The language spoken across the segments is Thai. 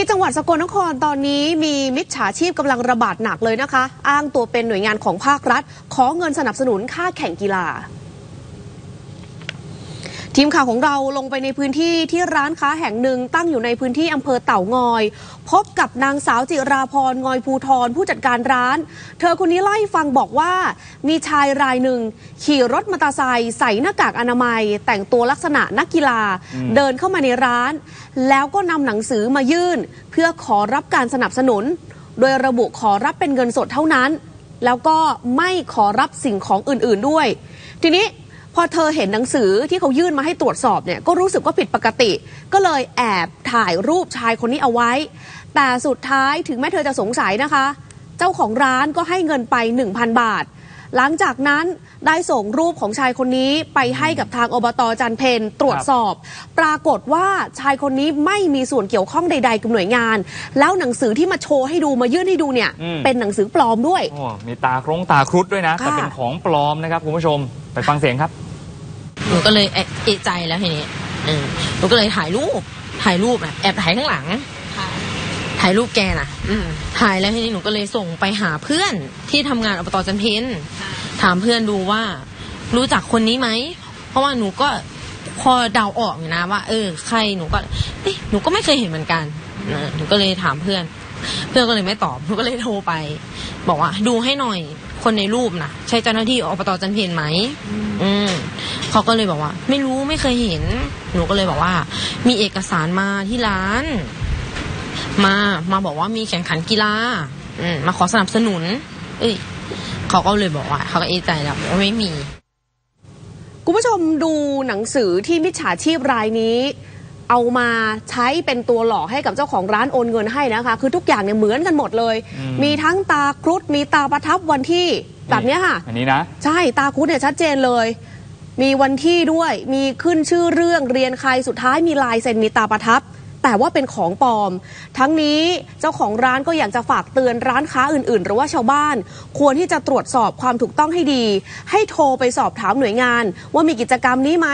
ที่จังหวัดสกลนครตอนนี้มีมิจฉาชีพกำลังระบาดหนักเลยนะคะ อ้างตัวเป็นหน่วยงานของภาครัฐ ขอเงินสนับสนุนค่าแข่งกีฬา ทีมข่าวของเราลงไปในพื้นที่ที่ร้านค้าแห่งหนึ่งตั้งอยู่ในพื้นที่อำเภอเต่างอย พบกับนางสาวจิราพรงอยภูทรผู้จัดการร้าน เธอคนนี้เล่าให้ฟังบอกว่า มีชายรายหนึ่ง ขี่รถมอเตอร์ไซค์ใส่หน้ากากอนามัย แต่งตัวลักษณะนักกีฬา เดินเข้ามาในร้าน แล้วก็นำหนังสือมายื่น เพื่อขอรับการสนับสนุน โดยระบุขอรับเป็นเงินสดเท่านั้น แล้วก็ไม่ขอรับสิ่งของอื่น ๆด้วย ทีนี้ พอเธอเห็นหนังสือที่เขายื่นมาให้ตรวจสอบเนี่ยก็รู้สึกว่าผิดปกติ ก็เลยแอบถ่ายรูปชายคนนี้เอาไว้ แต่สุดท้ายถึงแม้เธอจะสงสัยนะคะ เจ้าของร้านก็ให้เงินไป 1,000 บาท หลังจากนั้นได้ส่งรูปของชายคนนี้ไปให้กับทางอบตจันเพนตรวจสอบ ปรากฏว่าชายคนนี้ไม่มีส่วนเกี่ยวข้องใด ๆ กับหน่วยงาน แล้วหนังสือที่มาโชว์ให้ดูมายื่นให้ดูเนี่ย อืม เป็นหนังสือปลอมด้วย โอ้มีตาโครงตาครุฑด้วยนะ แต่ค่ะ เป็นของปลอมนะครับคุณผู้ชม ไปฟังเสียงครับ หนูก็เลยเอะเอะใจแล้วทีนี้เออหนูก็เลยถ่ายรูป ถ่ายรูปอะแอบถ่ายข้างหลัง ถ่ายรูปแกน่ะ อืม ถ่ายแล้วทีนี้หนูก็เลยส่งไปหาเพื่อนที่ทำงานอบตจันเพนถามเพื่อนดูว่า รู้จักคนนี้ไหม เพราะว่าหนูก็พอเดาออกอยู่นะว่า เออ ใครหนูก็เอ๊ะหนูก็ไม่เคยเห็นเหมือนกันเออหนูก็เลยถามเพื่อน เพื่อนก็เลยไม่ตอบหนูก็เลยโทรไป บอกว่า ดูให้หน่อย คนในรูปนะใช่เจ้าหน้าที่อบตจันเพนไหมอืมเขาก็เลยบอกว่า ไม่รู้ไม่เคยเห็น หนูก็เลยบอกว่า มีเอกสารมาที่ร้าน มามาบอกว่ามีแข่งขันกีฬาอืมมาขอสนับสนุน เอ้ยเขาก็เลยบอกว่า เขาก็เอะใจแล้วว่าไม่มี คุณผู้ชมดูหนังสือที่มิจฉาชีพรายนี้ เอามาใช้เป็นตัวหลอกให้กับเจ้าของร้านโอนเงินให้นะคะ คือทุกอย่างเนี่ยเหมือนกันหมดเลยอืมมีทั้งตาครุฑมีตาประทับวันที่แบบเนี้ยค่ะ อันนี้นะ ใช่ตาครุฑเนี่ยชัดเจนเลย มีวันที่ด้วยมีขึ้นชื่อเรื่องเรียนใครสุดท้ายมีลายเซ็นมีตาประทับ แต่ว่าเป็นของปลอม ทั้งนี้เจ้าของร้านก็อยากจะฝากเตือนร้านค้าอื่น ๆ หรือว่าชาวบ้าน ควรที่จะตรวจสอบความถูกต้องให้ดี ให้โทรไปสอบถามหน่วยงาน ว่ามีกิจกรรมนี้ไหม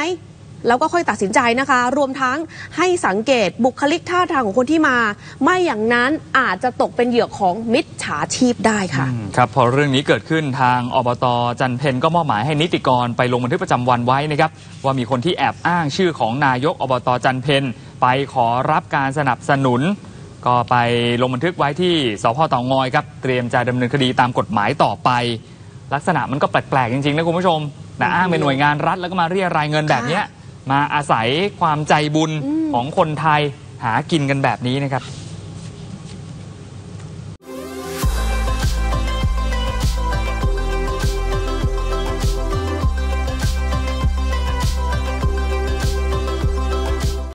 แล้วก็ค่อยตัดสินใจนะคะ รวมทั้งให้สังเกตบุคลิกท่าทางของคนที่มา ไม่อย่างนั้นอาจจะตกเป็นเหยื่อของมิจฉาชีพได้ค่ะ ครับพอเรื่องนี้เกิดขึ้นทางอบตจันเพนก็มอบหมายให้นิติกรไปลงบันทึกประจำวันไว้นะครับว่ามีคนที่แอบอ้างชื่อของนายกอบตจันเพนไปขอรับการสนับสนุน ก็ไปลงบันทึกไว้ที่สพเตางอยครับเตรียมจะดำเนินคดีตามกฎหมายต่อไป ลักษณะมันก็แปลกๆจริงๆนะคุณผู้ชมแต่อ้างเป็นหน่วยงานรัฐแล้วก็มาเรียรายเงินแบบนี้ มาอาศัยความใจบุญของคนไทยหากินกันแบบนี้นะครับ